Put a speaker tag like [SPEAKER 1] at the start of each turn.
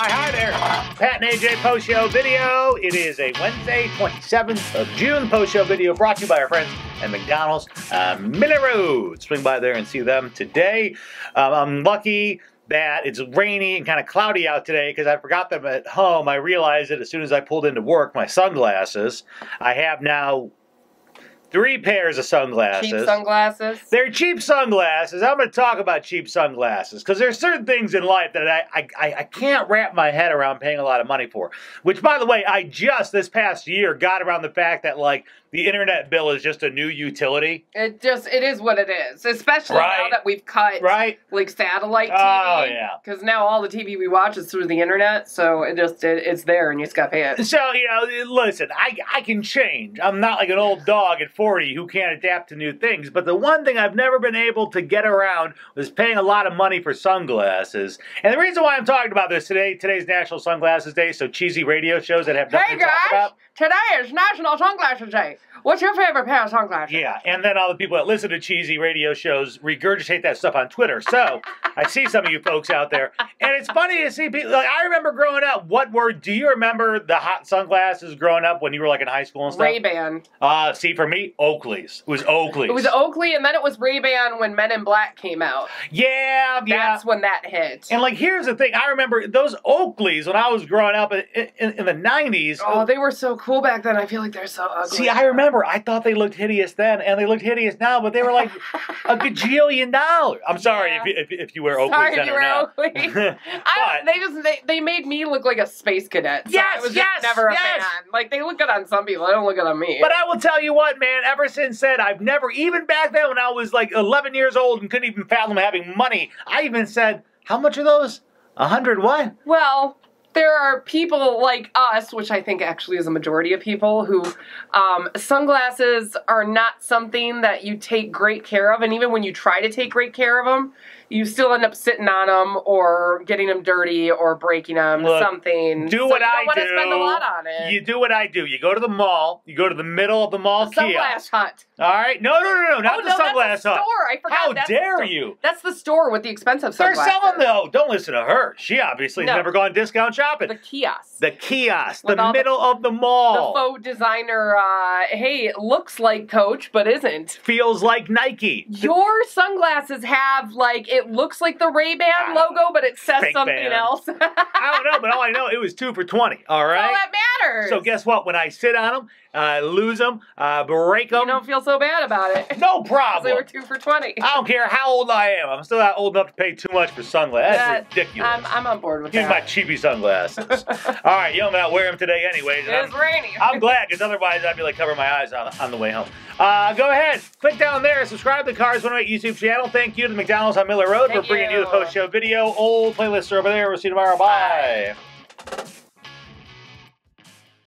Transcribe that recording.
[SPEAKER 1] Hi, hi there. Pat and AJ post show video. It is a Wednesday, 27th of June. Post show video brought to you by our friends at McDonald's on Miller Road. Swing by there and see them today. Um, I'm lucky that it's rainy and kind of cloudy out today because I forgot them at home. I realized it as soon as I pulled into work, my sunglasses. I have now three pairs of sunglasses.
[SPEAKER 2] Cheap sunglasses.
[SPEAKER 1] They're cheap sunglasses. I'm going to talk about cheap sunglasses because there's certain things in life that I, I, I can't wrap my head around paying a lot of money for. Which, by the way, I just this past year got around the fact that like the internet bill is just a new utility.
[SPEAKER 2] It just it is what it is, especially now that we've cut
[SPEAKER 1] Right?
[SPEAKER 2] like satellite TV.
[SPEAKER 1] Oh, yeah.
[SPEAKER 2] Because now all the TV we watch is through the internet, so it just it, it's there and you just gotta pay it.
[SPEAKER 1] So, you know, listen, I, I can change. I'm not like an old dog at 40 who can't adapt to new things. But the one thing I've never been able to get around was paying a lot of money for sunglasses. And the reason why I'm talking about this today, today's National Sunglasses Day, so cheesy radio shows that have nothing
[SPEAKER 2] Hey
[SPEAKER 1] to talk
[SPEAKER 2] guys,
[SPEAKER 1] about.
[SPEAKER 2] today is National Sunglasses Day. What's your favorite pair of sunglasses?
[SPEAKER 1] Yeah, and then all the people that listen to cheesy radio shows regurgitate that stuff on Twitter. So I see some of you folks out there, and it's funny to see people. Like I remember growing up. What were? Do you remember the hot sunglasses growing up when you were like in high school and stuff?
[SPEAKER 2] Ray Ban.
[SPEAKER 1] Uh, see, for me, Oakley's. It was Oakley's.
[SPEAKER 2] It was Oakley, and then it was Ray Ban when Men in Black came out.
[SPEAKER 1] yeah, yeah.
[SPEAKER 2] That's when that hit.
[SPEAKER 1] and like, here's the thing. I remember those Oakleys when I was growing up in, in, in the '90s.
[SPEAKER 2] oh, they were so cool back then. I feel like they're so ugly.
[SPEAKER 1] See, I remember. I thought they looked hideous then, and they looked hideous now, but they were like a gajillion dollars. I'm sorry
[SPEAKER 2] Yeah.
[SPEAKER 1] if, you, if, if you wear Oakley's
[SPEAKER 2] Sorry you were
[SPEAKER 1] now.
[SPEAKER 2] Oakley. I,
[SPEAKER 1] But-
[SPEAKER 2] they just they, they made me look like a space cadet. So
[SPEAKER 1] Yes,
[SPEAKER 2] I was
[SPEAKER 1] yes,
[SPEAKER 2] never a
[SPEAKER 1] yes.
[SPEAKER 2] fan. Like they look good on some people. I don't look good on me.
[SPEAKER 1] But I will tell you what, man, ever since then, I've never, even back then when I was like 11 years old and couldn't even fathom having money, I even said, how much are those? A hundred what?
[SPEAKER 2] well, there are people like us, which I think actually is a majority of people, who um, sunglasses are not something that you take great care of, and even when you try to take great care of them, you still end up sitting on them or getting them dirty or breaking them.
[SPEAKER 1] Look,
[SPEAKER 2] something.
[SPEAKER 1] Do
[SPEAKER 2] So
[SPEAKER 1] what
[SPEAKER 2] you
[SPEAKER 1] I
[SPEAKER 2] don't want
[SPEAKER 1] do.
[SPEAKER 2] to spend a lot on it.
[SPEAKER 1] You do what I do. You go to the mall, you go to the middle of the mall
[SPEAKER 2] Sunglass
[SPEAKER 1] kiosk.
[SPEAKER 2] Hut.
[SPEAKER 1] All right? No, no, no, no, not
[SPEAKER 2] oh,
[SPEAKER 1] the
[SPEAKER 2] no,
[SPEAKER 1] sunglass
[SPEAKER 2] the
[SPEAKER 1] hut.
[SPEAKER 2] store. I forgot.
[SPEAKER 1] How
[SPEAKER 2] that's
[SPEAKER 1] dare you?
[SPEAKER 2] That's the store with the expensive
[SPEAKER 1] They're
[SPEAKER 2] sunglasses.
[SPEAKER 1] selling though. Don't listen to her. She obviously has
[SPEAKER 2] No.
[SPEAKER 1] never gone discount shopping.
[SPEAKER 2] The kiosk.
[SPEAKER 1] The kiosk,
[SPEAKER 2] With
[SPEAKER 1] the
[SPEAKER 2] all the-
[SPEAKER 1] middle of the mall.
[SPEAKER 2] the faux designer, uh, hey, it looks like Coach, but isn't.
[SPEAKER 1] Feels like Nike.
[SPEAKER 2] Your sunglasses have, like, it looks like the Ray-Ban
[SPEAKER 1] Ah,
[SPEAKER 2] logo, but it says something
[SPEAKER 1] band.
[SPEAKER 2] else.
[SPEAKER 1] I don't know, but all I know, it was two for 20. All right?
[SPEAKER 2] that matters.
[SPEAKER 1] So guess what? When I sit on them, uh, lose them, uh, break
[SPEAKER 2] you
[SPEAKER 1] them,
[SPEAKER 2] don't feel so bad about it.
[SPEAKER 1] No
[SPEAKER 2] problem. They were two for 20.
[SPEAKER 1] I don't care how old I am. I'm still not old enough to pay too much for sunglasses. That's
[SPEAKER 2] That-
[SPEAKER 1] ridiculous.
[SPEAKER 2] I'm, I'm on board with
[SPEAKER 1] Give me my
[SPEAKER 2] that.
[SPEAKER 1] cheapy sunglasses. all right, you know I'm not wearing them today anyways.
[SPEAKER 2] It's
[SPEAKER 1] I'm,
[SPEAKER 2] raining.
[SPEAKER 1] I'm glad because otherwise I'd be like covering my eyes on, on the way home. Uh, go ahead, click down there, subscribe to the Cars 108 YouTube channel. Thank you to McDonald's on Miller Road
[SPEAKER 2] Thank
[SPEAKER 1] for bringing you.
[SPEAKER 2] you.
[SPEAKER 1] the post show video. Old playlists are over there. We'll see you tomorrow. Bye.
[SPEAKER 2] Bye.